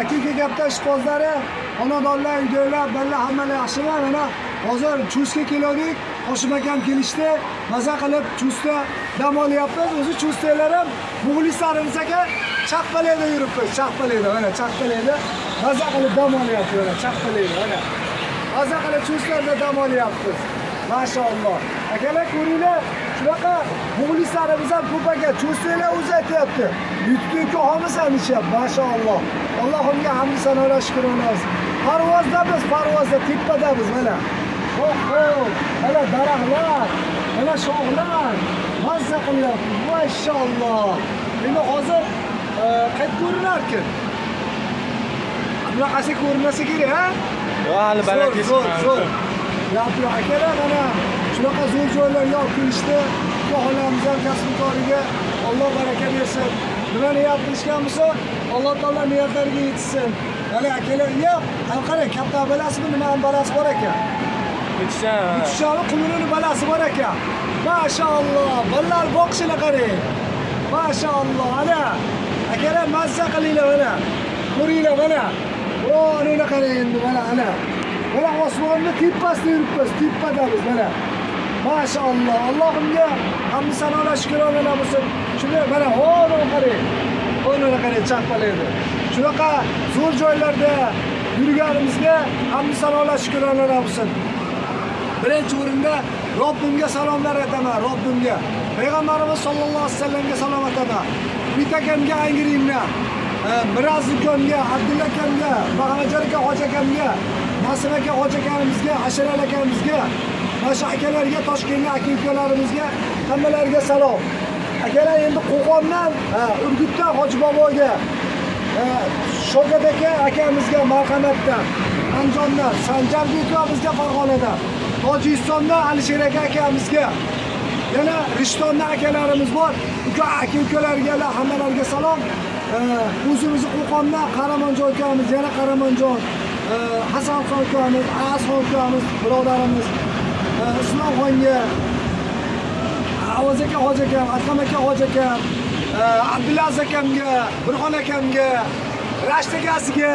aka gapda ishqibozlari xonadonlar uydagilar birga hammalar yaxshimi mana hozir chustga kelgandik qoshim akam kelishdi. Maza qilib chustda dam olyapmiz. O'zi chustdagilar ham muxlislarimiz aka chaqpalayda yuribmiz. Chaqpalayda mana chaqpalayda maza qilib dam olyapmiz mana chaqpalayda mana. Maza qilib chustlarda dam olyapmiz. Mashaalloh akalar ko'ringlar. Shunaqa muxlislarimiz ham ko'p aka chustanglar o'zi aytyapti yutdiki olmasan deyishyapti mashaalloh allohimga hamdu sanolar shukrona olsin parvozdamiz parvozda tepadamiz mana. Oho mana daraxtlar mana shoxlar. Mazza qilyapti mashaalloh endi hozir e, qayerda ko'rinarkan? Bunaqasi ko'rinmasa kerak a Yo, hali baland zo'r zo'r zo'r. Akalar mana shunaqa zo'r joylarga olib kelishdi ham kasbkoriga alloh baraka bersin nima niyat qilishgan bo'lsa alloh taolo niyatlariga yetishsin mana akalar yo'q qarang katta balasimi nimani balasi bor ekan Yetishgan. Kuchani qulunini balasi bor ekan. Mashaalloh, ballar boqishini qarang. Mashaalloh, ana. Akalar mazza qilinglar mana. Ko'ringlar mana. O, ana qarang endi mana ana. Mana osmonni tepasida yuribmiz, tepadamiz mana. Mashaalloh, Allohimga hamd sanolar shukronalar bo'lsin. Shuni mana ona qarang. Ona qarang chaqpalaydi. Shunaqa zo'r joylarda yurganimizga hamd sanolar shukronalar bo'lsin. birinchi o'rinda robbimga salomlar aytaman robbimga payg'ambarimiz sollallohu alayhi vasallamga salom aytaman umid akamga angrimdan miraz ukamga abdulla akamga bahamajon aka hoji akamga nasir aka hoji akamizga hasharal akamizga mana shu akalarga toshkentlik aka ukalarimizga hammalariga salom. Akalar endi qo'qondan ha, urgutdan hoji boboga shogat aka akamizga marhamatdan andijondan sanjarbek ukamizga farg'onadan tojikistondan alisher aka akamizga yana rishtondan akalarimiz bor. Uka aka ukalarga hammalariga salom. O'zimizni qo'qondan qaramonjon ukamiz yana qaramonjon hasanxon ukamiz azxon ukamiz birodarimiz. Islomxonga Avaz aka hoji akam adham aka hoji akam. Eh, Abdulaziz akamga burxon akamga rashid akasiga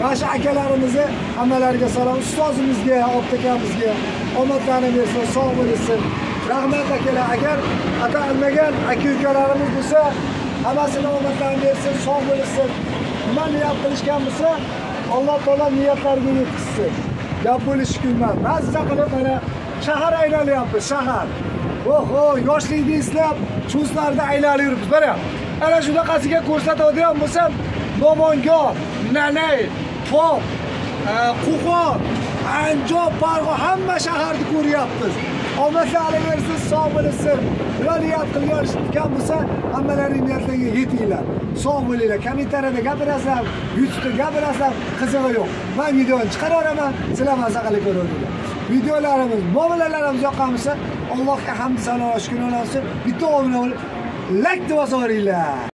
mana shu akalarimizni hammalariga salom. Ustozimizga obid akamizga omadlarini bersin sog' bo'lsin rahmat akalar. Agar ata bilmagan aka ukalarimiz bo'lsa hammasini omadlarini bersin sog' bo'lishsin nima niyat qilishgan bo'lsa alloh taolo niyatlariga yetkazsin gap bo'lishi emas mazza qilib mana shahar aylanyapmiz shahar oho yoshlikni eslab chustlarda aylanib yuribmiz mana ana shunaqasiga ko'rsatadigan bo'lsam nomongon Nanay, Pop, e, Qo'qon, Andijon, Farg'on hamma shaharni ko'ryapmiz. Omadlari bersin, sog' bo'lsin. Nima niyat qilgan bo'lsa, hammalaring niyatlariga yetinglar. Sog' bo'linglar. Kommentariyada gapirasizlar YouTube'da gapirasizlar qizig'i yo'q. Men videoni chiqaraman sizlar maza qilib ko'raveringlar. Videolarimiz, muomalalarimiz yoqqan bo'lsa, Allohga hamd sanolar shukr olsin. Bitta obuna bo'lib, like deb bosaveringlar.